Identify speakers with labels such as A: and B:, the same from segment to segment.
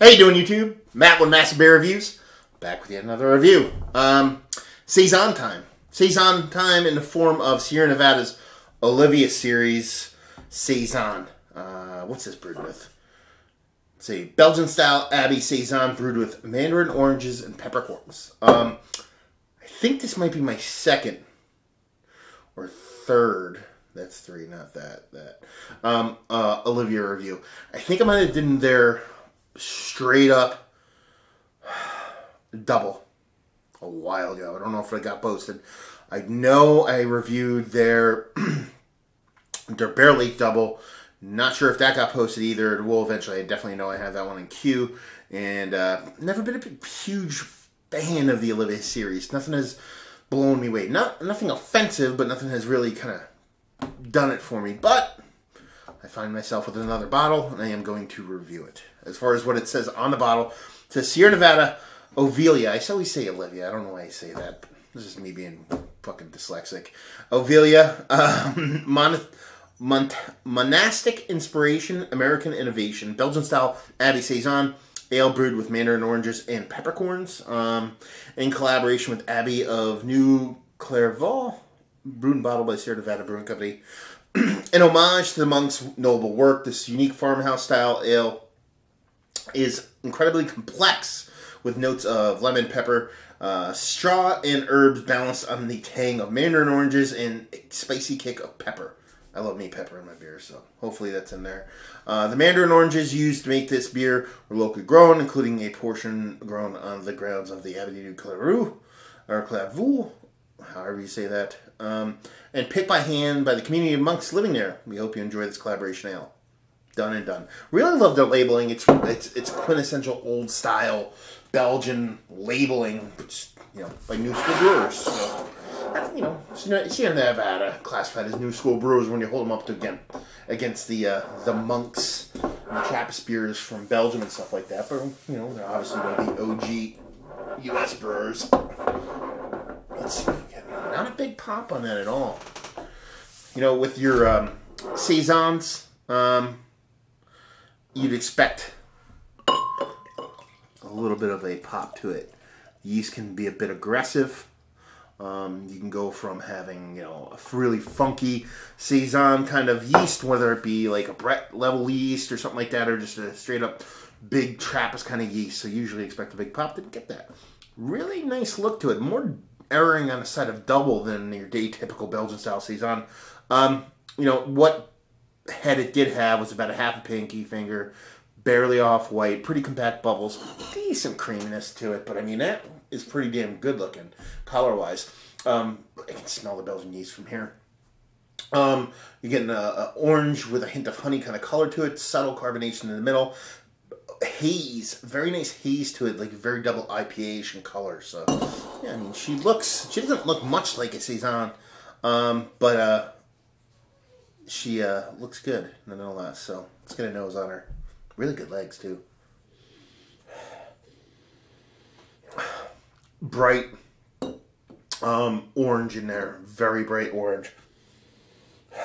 A: How you doing, YouTube? Matt with Massive Beer Reviews. Back with yet another review. Um, Saison time. Saison time in the form of Sierra Nevada's Olivia series, Saison. Uh, what's this brewed with? Let's see. Belgian style Abbey Saison brewed with mandarin oranges and peppercorns. Um, I think this might be my second or third. That's three, not that. That. Um, uh, Olivia review. I think I might have done their straight up double a while ago. I don't know if it got posted. I know I reviewed their their barrel double. Not sure if that got posted either. It will eventually. I definitely know I have that one in queue. And uh, never been a huge fan of the Olivia series. Nothing has blown me away. Not nothing offensive, but nothing has really kind of done it for me. But I find myself with another bottle, and I am going to review it. As far as what it says on the bottle, says Sierra Nevada Ovila. I always say Olivia. I don't know why I say that. This is me being fucking dyslexic. Ovila, um, mon- mon- monastic inspiration, American innovation, Belgian style Abbey Saison, ale brewed with mandarin oranges and peppercorns, um, in collaboration with Abbey of New Clairvaux, brewed and bottled by Sierra Nevada Brewing Company. in homage to the monk's noble work, this unique farmhouse style ale is incredibly complex with notes of lemon, pepper, uh, straw, and herbs balanced on the tang of mandarin oranges and spicy kick of pepper. I love me pepper in my beer, so hopefully that's in there. Uh, the mandarin oranges used to make this beer were locally grown, including a portion grown on the grounds of the Avenue du Clairvaux, or Clairvaux, however you say that, um, and picked by hand by the community of monks living there. We hope you enjoy this collaboration ale. Done and done. Really love their labeling. It's it's it's quintessential old style Belgian labeling, you know, by New School Brewers. So, you know, Sierra Nevada classified as New School Brewers when you hold them up to again against the uh, the monks and Trappist beers from Belgium and stuff like that. But you know, they're obviously going to be OG U.S. brewers. Let's see not a big pop on that at all. You know, with your um, saisons, um, you'd expect a little bit of a pop to it. Yeast can be a bit aggressive. Um, you can go from having you know a really funky saison kind of yeast, whether it be like a Brett level yeast or something like that, or just a straight up big Trappist kind of yeast. So usually expect a big pop. Didn't get that. Really nice look to it. More erring on the side of double than your day typical Belgian style saison. Um, you know what head it did have was about a half a pinky finger, barely off white, pretty compact bubbles, decent creaminess to it, but I mean that is pretty damn good looking color wise. Um, I can smell the Belgian yeast from here. Um, you're getting a, a, orange with a hint of honey kind of color to it, subtle carbonation in the middle, haze, very nice haze to it, like very double IPA color. So yeah, I mean she looks, she doesn't look much like a saison, um, but uh, she uh, looks good nonetheless. So let's get a nose on her. Really good legs too. Bright um, orange in there, very bright orange.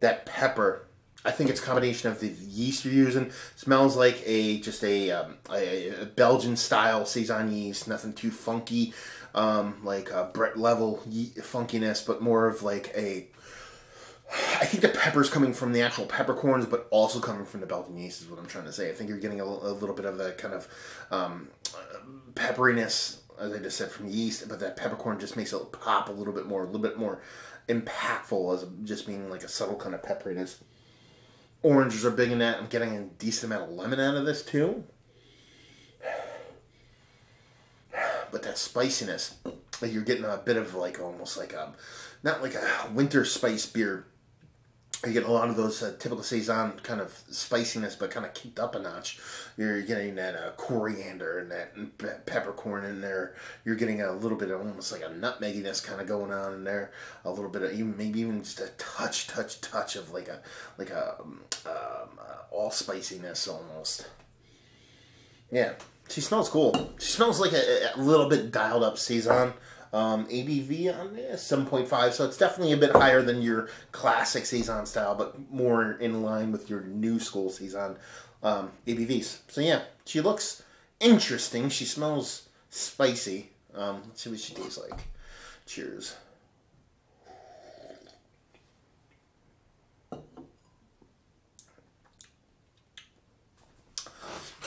A: That pepper, I think it's a combination of the yeast you're using. Smells like a just a, um, a, a Belgian style saison yeast, nothing too funky, um, like a Brett level funkiness, but more of like a I think the pepper's coming from the actual peppercorns, but also coming from the Belgian yeast is what I'm trying to say. I think you're getting a, a little bit of the kind of um, pepperiness, as I just said, from yeast, but that peppercorn just makes it pop a little bit more, a little bit more impactful as just being like a subtle kind of pepperiness. Oranges are big in that. I'm getting a decent amount of lemon out of this too. But that spiciness, like you're getting a bit of like almost like a, not like a winter spice beer you get a lot of those uh, typical saison kind of spiciness, but kind of kicked up a notch. You're getting that uh, coriander and that pe- peppercorn in there. You're getting a little bit of almost like a nutmegginess kind of going on in there. A little bit of even maybe even just a touch, touch, touch of like a like a um, um, uh, all spiciness almost. Yeah, she smells cool. She smells like a, a little bit dialed up saison. Um, ABV on this, 7.5, so it's definitely a bit higher than your classic Saison style, but more in line with your new school Saison. um, ABVs. So yeah, she looks interesting. She smells spicy. Um, let's see what she tastes like. Cheers.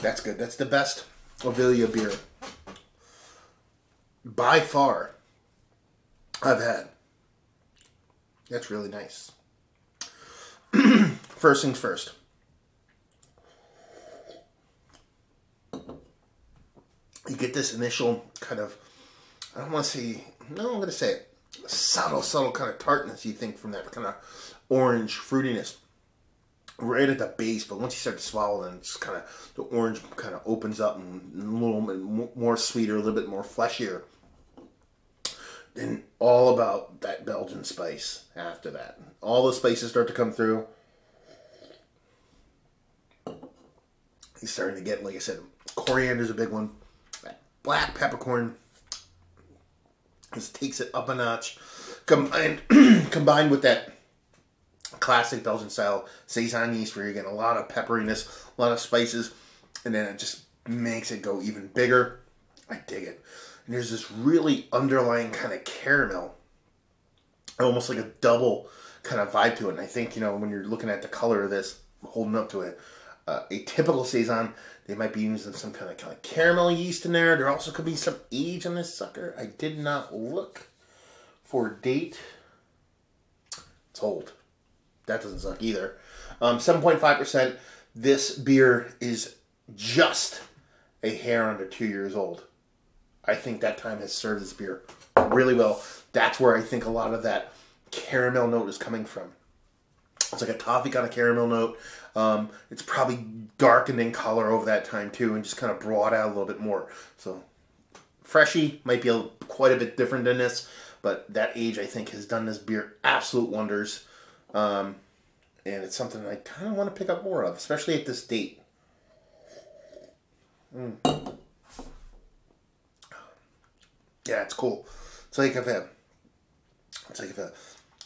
A: That's good. That's the best Ovila beer by far I've had. That's really nice. first things first. You get this initial kind of, I don't want to say, no, I'm going to say it, subtle, subtle kind of tartness you think from that kind of orange fruitiness right at the base, but once you start to swallow, then it's kind of the orange kind of opens up and a little bit more sweeter, a little bit more fleshier. Then all about that Belgian spice after that. All the spices start to come through. He's starting to get, like I said, coriander's a big one. Black peppercorn just takes it up a notch. Combined, combined with that classic Belgian style saison yeast where you're getting a lot of pepperiness, a lot of spices, and then it just makes it go even bigger. I dig it. And there's this really underlying kind of caramel, almost like a double kind of vibe to it. And I think, you know, when you're looking at the color of this, holding up to it, uh, a typical saison, they might be using some kind of, kind of caramel yeast in there. There also could be some age on this sucker. I did not look for date. It's old that doesn't suck either. Um, 7.5%. This beer is just a hair under two years old. I think that time has served this beer really well. That's where I think a lot of that caramel note is coming from. It's like a toffee kind of caramel note. Um, it's probably darkened in color over that time too, and just kind of brought out a little bit more. So, freshy might be a, quite a bit different than this, but that age I think has done this beer absolute wonders. Um, and it's something I kind of want to pick up more of, especially at this date. Mm. Yeah, it's cool. It's like a, it's like a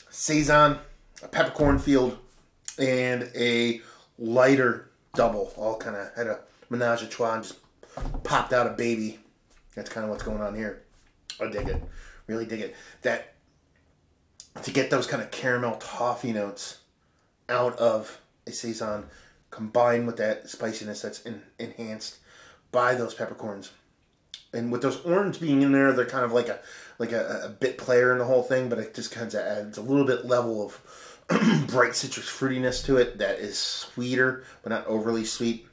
A: saison, a peppercorn field, and a lighter double all kind of had a menage a trois and just popped out a baby. That's kind of what's going on here. I dig it. Really dig it. That to get those kind of caramel toffee notes out of a saison combined with that spiciness that's in, enhanced by those peppercorns. And with those orange being in there, they're kind of like a like a, a bit player in the whole thing, but it just kind of adds a little bit level of bright citrus fruitiness to it that is sweeter, but not overly sweet.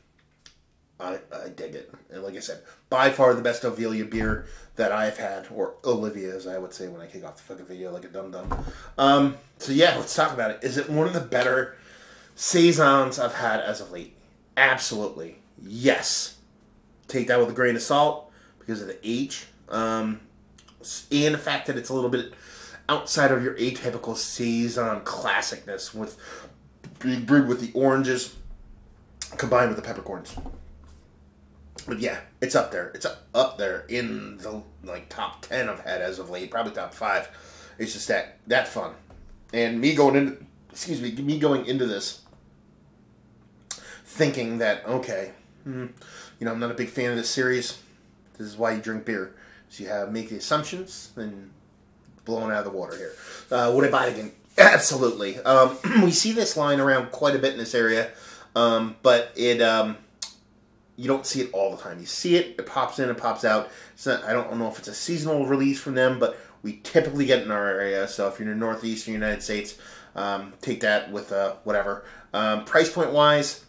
A: I, I dig it. And like I said, by far the best Ovila beer that I've had, or Olivia, as I would say when I kick off the fucking video like a dum dum. Um, so yeah, let's talk about it. Is it one of the better saisons I've had as of late? Absolutely, yes. Take that with a grain of salt because of the age, um, and the fact that it's a little bit outside of your atypical saison classicness with brewed with the oranges combined with the peppercorns but yeah, it's up there. It's up there in the like top ten I've had as of late, probably top five. It's just that that fun, and me going into excuse me, me going into this thinking that okay, hmm, you know, I'm not a big fan of this series. This is why you drink beer. So you have make the assumptions and blowing out of the water here. Uh, would I buy it again? Absolutely. Um, we see this line around quite a bit in this area, um, but it. Um, you don't see it all the time. You see it, it pops in, and pops out. I don't know if it's a seasonal release from them, but we typically get in our area. So if you're in the northeastern United States, um, take that with uh, whatever. Um, price point wise,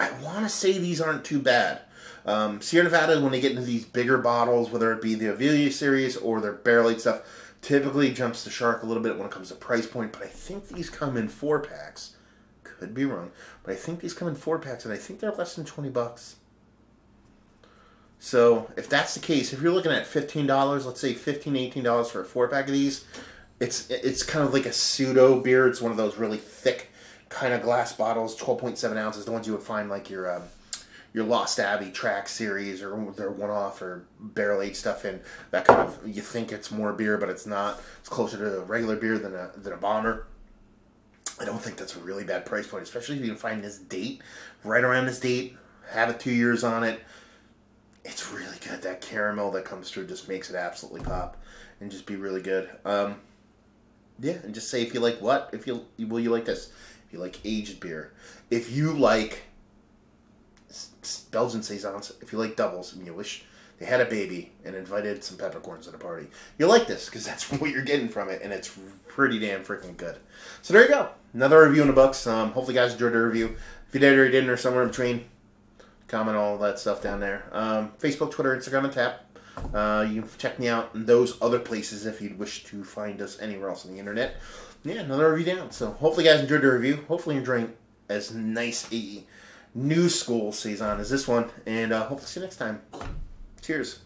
A: I want to say these aren't too bad. Um, Sierra Nevada, when they get into these bigger bottles, whether it be the Ovila series or their barrel aged stuff, typically jumps the shark a little bit when it comes to price point. But I think these come in four packs. Could be wrong, but I think these come in four packs, and I think they're less than twenty bucks. So if that's the case, if you're looking at fifteen dollars, let's say 15 dollars for a four pack of these, it's it's kind of like a pseudo beer. It's one of those really thick kind of glass bottles, twelve point seven ounces, the ones you would find like your um, your Lost Abbey track series or their one off or barrel aged stuff in. That kind of you think it's more beer, but it's not. It's closer to a regular beer than a than a bomber. I don't think that's a really bad price point, especially if you can find this date right around this date, have it two years on it. It's really good. That caramel that comes through just makes it absolutely pop and just be really good. Um, yeah, and just say if you like what, if you will you like this, if you like aged beer, if you like Belgian saisons, if you like doubles and you wish they had a baby and invited some peppercorns at a party, you'll like this because that's what you're getting from it, and it's pretty damn freaking good. So there you go, another review in the books. Um, hopefully, you guys enjoyed the review. If you did or you didn't, or somewhere in between, comment all that stuff down there. Um, Facebook, Twitter, Instagram, Untappd. Uh, you can check me out in those other places if you'd wish to find us anywhere else on the internet. Yeah, another review down. So hopefully, you guys enjoyed the review. Hopefully, enjoying as nice a new school saison as this one, and uh, hopefully see you next time. Cheers.